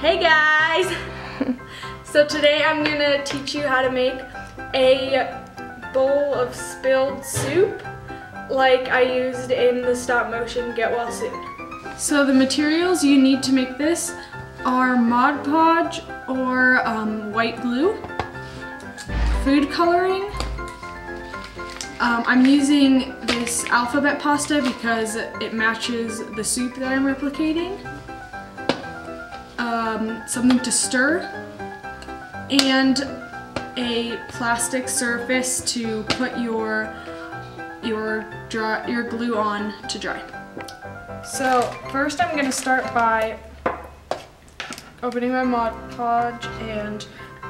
Hey guys! so today I'm gonna teach you how to make a bowl of spilled soup like I used in the stop motion Get Well Soon. So the materials you need to make this are Mod Podge or um, white glue, food coloring, um, I'm using this alphabet pasta because it matches the soup that I'm replicating. Um, something to stir and a plastic surface to put your your dry, your glue on to dry. So first I'm going to start by opening my Mod Podge and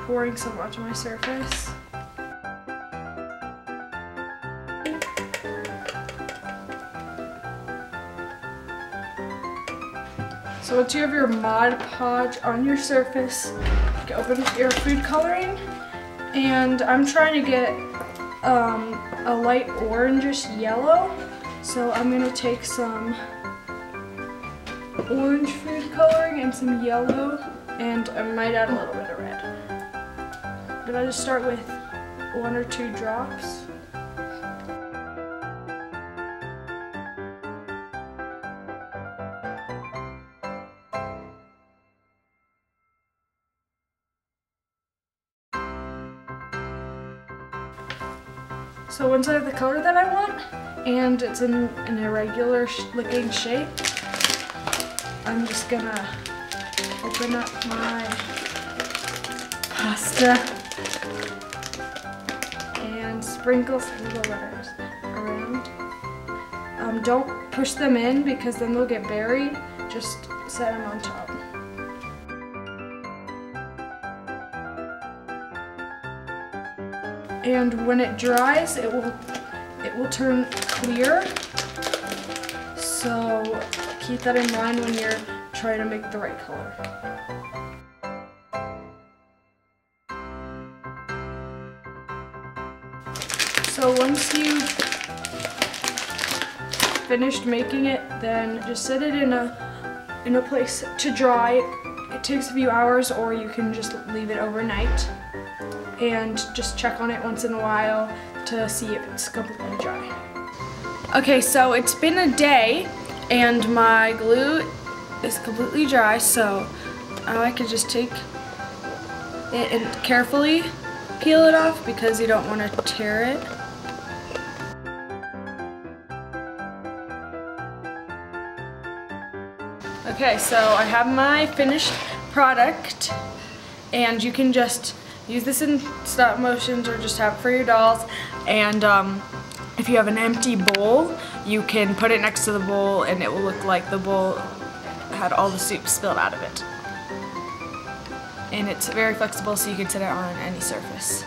pouring some onto my surface. So once you have your Mod Podge on your surface, you can open your food coloring. And I'm trying to get um, a light orangish yellow. So I'm gonna take some orange food coloring and some yellow, and I might add a little bit of red. But I just start with one or two drops. So once I have the color that I want, and it's in an irregular looking shape, I'm just gonna open up my pasta and sprinkle some of the letters around. Um, don't push them in because then they'll get buried. Just set them on top. And when it dries it will it will turn clear so keep that in mind when you're trying to make the right color. So once you've finished making it then just set it in a in a place to dry. Takes a few hours or you can just leave it overnight and just check on it once in a while to see if it's completely dry. Okay, so it's been a day and my glue is completely dry, so I could just take it and carefully peel it off because you don't want to tear it. Okay, so I have my finished product and you can just use this in stop motions or just have it for your dolls. And um, if you have an empty bowl, you can put it next to the bowl and it will look like the bowl had all the soup spilled out of it. And it's very flexible so you can set it on any surface.